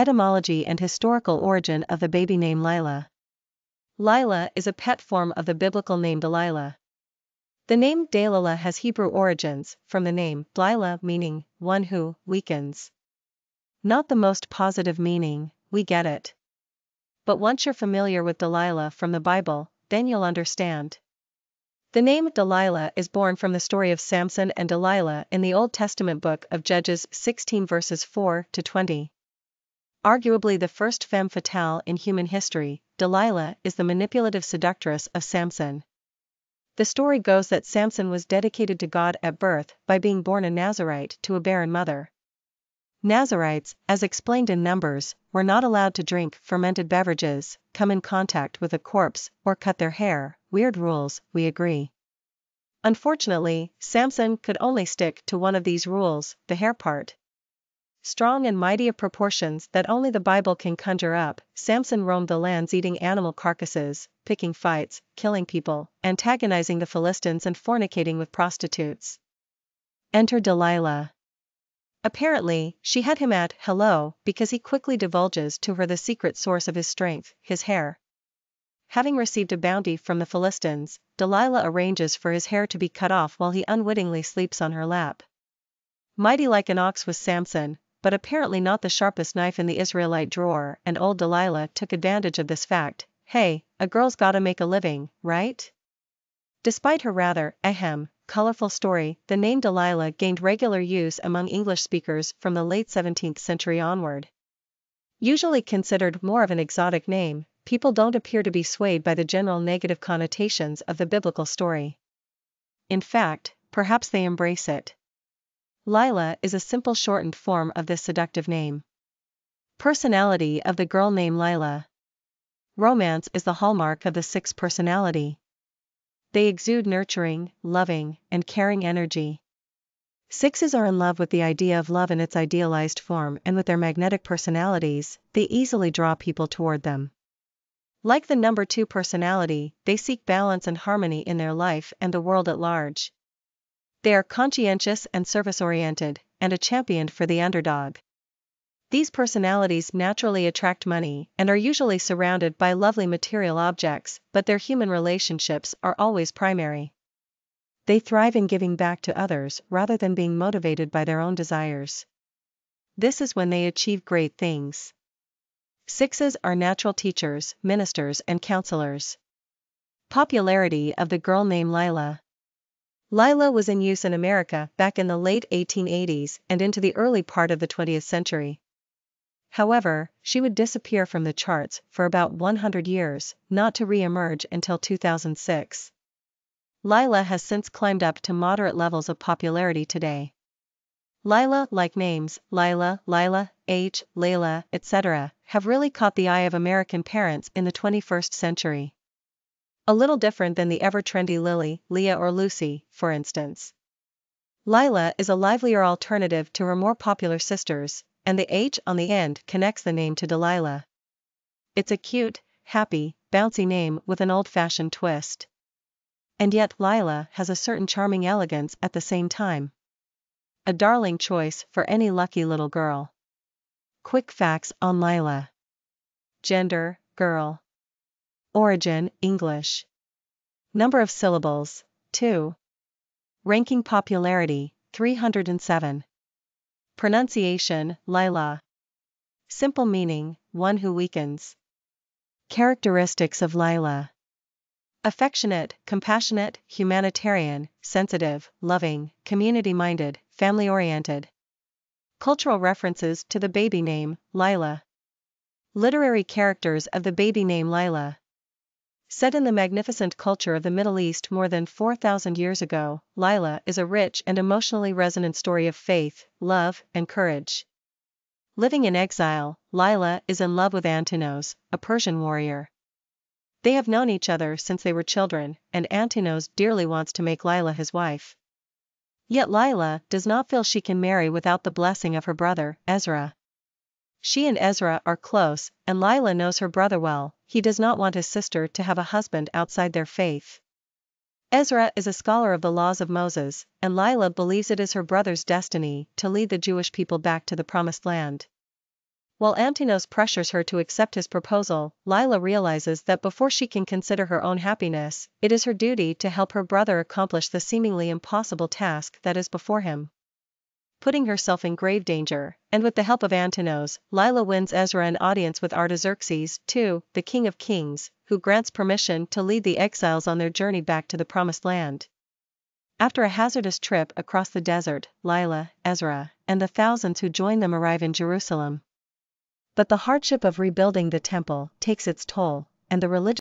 Etymology and historical origin of the baby name Lilah. Lilah is a pet form of the biblical name Delilah. The name Delilah has Hebrew origins, from the name Lila meaning one who weakens. Not the most positive meaning, we get it. But once you're familiar with Delilah from the Bible, then you'll understand. The name Delilah is born from the story of Samson and Delilah in the Old Testament book of Judges 16 verses 4 to 20. Arguably the first femme fatale in human history, Delilah is the manipulative seductress of Samson. The story goes that Samson was dedicated to God at birth by being born a Nazarite to a barren mother. Nazarites, as explained in Numbers, were not allowed to drink fermented beverages, come in contact with a corpse, or cut their hair. Weird rules, we agree. Unfortunately, Samson could only stick to one of these rules, the hair part. Strong and mighty of proportions that only the Bible can conjure up, Samson roamed the lands eating animal carcasses, picking fights, killing people, antagonizing the Philistines and fornicating with prostitutes. Enter Delilah. Apparently, she had him at hello because he quickly divulges to her the secret source of his strength, his hair. Having received a bounty from the Philistines, Delilah arranges for his hair to be cut off while he unwittingly sleeps on her lap. Mighty like an ox was Samson, but apparently not the sharpest knife in the Israelite drawer, and old Delilah took advantage of this fact. Hey, a girl's gotta make a living, right? Despite her rather, ahem, colorful story, the name Delilah gained regular use among English speakers from the late 17th century onward. Usually considered more of an exotic name, people don't appear to be swayed by the general negative connotations of the biblical story. In fact, perhaps they embrace it. Lilah is a simple shortened form of this seductive name. Personality of the girl named Lilah. Romance is the hallmark of the sixth personality. They exude nurturing, loving, and caring energy. Sixes are in love with the idea of love in its idealized form and with their magnetic personalities, they easily draw people toward them. Like the number two personality, they seek balance and harmony in their life and the world at large. They are conscientious and service oriented, and a champion for the underdog. These personalities naturally attract money and are usually surrounded by lovely material objects, but their human relationships are always primary. They thrive in giving back to others rather than being motivated by their own desires. This is when they achieve great things. Sixes are natural teachers, ministers, and counselors. Popularity of the girl named Lilah. Lilah was in use in America back in the late 1880s and into the early part of the 20th century. However, she would disappear from the charts for about 100 years, not to re-emerge until 2006. Lilah has since climbed up to moderate levels of popularity today. Lila like names, Lila, Lila, H, Layla, etc., have really caught the eye of American parents in the 21st century. A little different than the ever trendy Lily, Leah, or Lucy, for instance. Lilah is a livelier alternative to her more popular sisters, and the H on the end connects the name to Delilah. It's a cute, happy, bouncy name with an old fashioned twist. And yet Lilah has a certain charming elegance at the same time. A darling choice for any lucky little girl. Quick facts on Lilah. Gender, girl. Origin, English. Number of syllables, 2. Ranking popularity, 307. Pronunciation, Lilah. Simple meaning, one who weakens. Characteristics of Lilah. Affectionate, compassionate, humanitarian, sensitive, loving, community minded, family oriented. Cultural references to the baby name, Lilah. Literary characters of the baby name Lilah. Set in the magnificent culture of the Middle East more than 4,000 years ago, Lilah is a rich and emotionally resonant story of faith, love, and courage. Living in exile, Lilah is in love with Antinos, a Persian warrior. They have known each other since they were children, and Antinos dearly wants to make Lilah his wife. Yet Lilah does not feel she can marry without the blessing of her brother, Ezra. She and Ezra are close, and Lilah knows her brother well, he does not want his sister to have a husband outside their faith. Ezra is a scholar of the laws of Moses, and Lilah believes it is her brother's destiny to lead the Jewish people back to the promised land. While Antinos pressures her to accept his proposal, Lila realizes that before she can consider her own happiness, it is her duty to help her brother accomplish the seemingly impossible task that is before him. Putting herself in grave danger, and with the help of Antinos, Lilah wins Ezra an audience with Artaxerxes, II, the king of kings, who grants permission to lead the exiles on their journey back to the promised land. After a hazardous trip across the desert, Lilah, Ezra, and the thousands who join them arrive in Jerusalem. But the hardship of rebuilding the temple takes its toll, and the religious